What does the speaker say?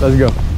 Let's go.